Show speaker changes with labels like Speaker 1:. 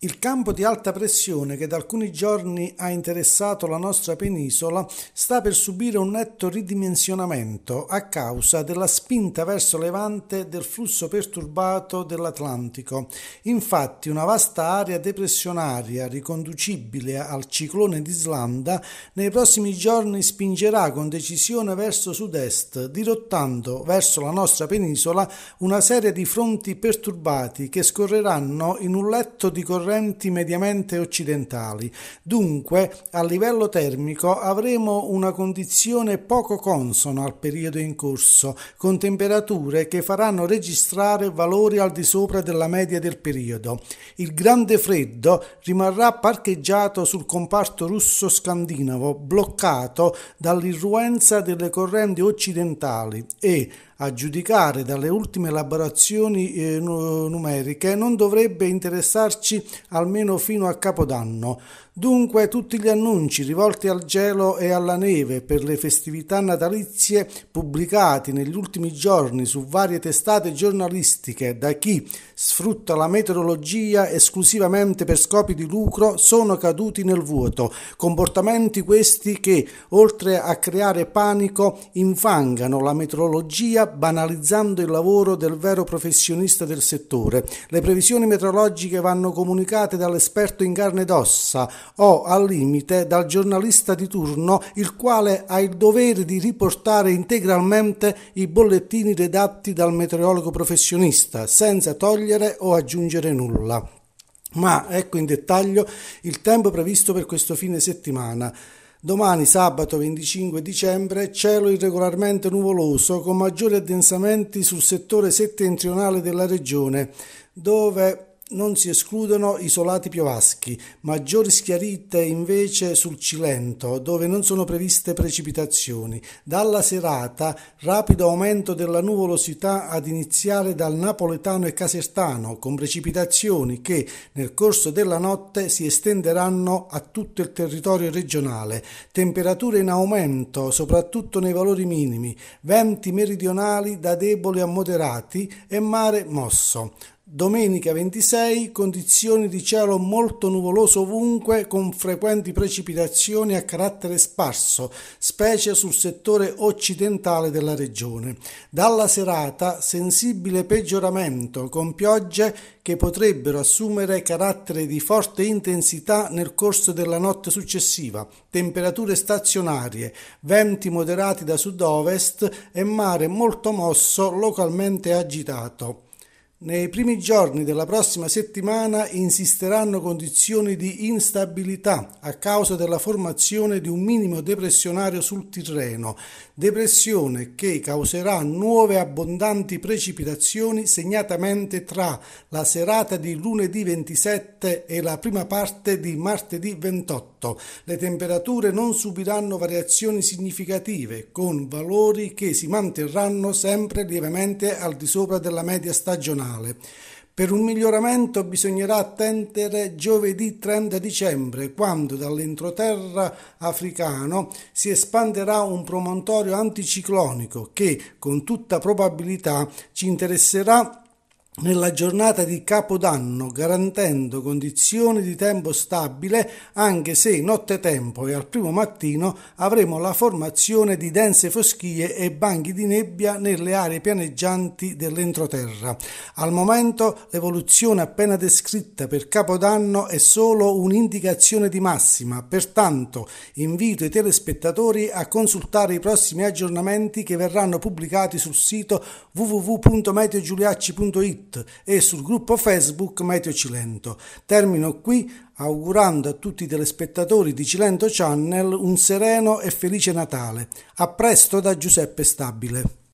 Speaker 1: Il campo di alta pressione che da alcuni giorni ha interessato la nostra penisola sta per subire un netto ridimensionamento a causa della spinta verso levante del flusso perturbato dell'Atlantico. Infatti una vasta area depressionaria riconducibile al ciclone d'Islanda nei prossimi giorni spingerà con decisione verso sud-est, dirottando verso la nostra penisola una serie di fronti perturbati che scorreranno in un letto di corrente correnti mediamente occidentali. Dunque, a livello termico avremo una condizione poco consona al periodo in corso, con temperature che faranno registrare valori al di sopra della media del periodo. Il grande freddo rimarrà parcheggiato sul comparto russo-scandinavo, bloccato dall'irruenza delle correnti occidentali e a giudicare dalle ultime elaborazioni eh, numeriche, non dovrebbe interessarci almeno fino a Capodanno. Dunque tutti gli annunci rivolti al gelo e alla neve per le festività natalizie pubblicati negli ultimi giorni su varie testate giornalistiche da chi sfrutta la meteorologia esclusivamente per scopi di lucro sono caduti nel vuoto, comportamenti questi che, oltre a creare panico, infangano la meteorologia banalizzando il lavoro del vero professionista del settore. Le previsioni meteorologiche vanno comunicate dall'esperto in carne ed ossa o al limite dal giornalista di turno il quale ha il dovere di riportare integralmente i bollettini redatti dal meteorologo professionista senza togliere o aggiungere nulla. Ma ecco in dettaglio il tempo previsto per questo fine settimana. Domani sabato 25 dicembre cielo irregolarmente nuvoloso con maggiori addensamenti sul settore settentrionale della regione dove non si escludono isolati piovaschi, maggiori schiarite invece sul Cilento, dove non sono previste precipitazioni. Dalla serata, rapido aumento della nuvolosità ad iniziare dal napoletano e casertano, con precipitazioni che nel corso della notte si estenderanno a tutto il territorio regionale. Temperature in aumento, soprattutto nei valori minimi, venti meridionali da deboli a moderati e mare mosso. Domenica 26 condizioni di cielo molto nuvoloso ovunque con frequenti precipitazioni a carattere sparso, specie sul settore occidentale della regione. Dalla serata sensibile peggioramento con piogge che potrebbero assumere carattere di forte intensità nel corso della notte successiva, temperature stazionarie, venti moderati da sud-ovest e mare molto mosso localmente agitato. Nei primi giorni della prossima settimana insisteranno condizioni di instabilità a causa della formazione di un minimo depressionario sul Tirreno, depressione che causerà nuove abbondanti precipitazioni segnatamente tra la serata di lunedì 27 e la prima parte di martedì 28. Le temperature non subiranno variazioni significative, con valori che si manterranno sempre lievemente al di sopra della media stagionale nazionale. Per un miglioramento bisognerà attendere giovedì 30 dicembre, quando dall'entroterra africano si espanderà un promontorio anticiclonico che, con tutta probabilità, ci interesserà nella giornata di Capodanno, garantendo condizioni di tempo stabile anche se nottetempo e al primo mattino avremo la formazione di dense foschie e banchi di nebbia nelle aree pianeggianti dell'entroterra. Al momento l'evoluzione appena descritta per Capodanno è solo un'indicazione di massima, pertanto invito i telespettatori a consultare i prossimi aggiornamenti che verranno pubblicati sul sito www.meteogiuliacci.it www.meteo e sul gruppo Facebook Meteo Cilento. Termino qui augurando a tutti i telespettatori di Cilento Channel un sereno e felice Natale. A presto da Giuseppe Stabile.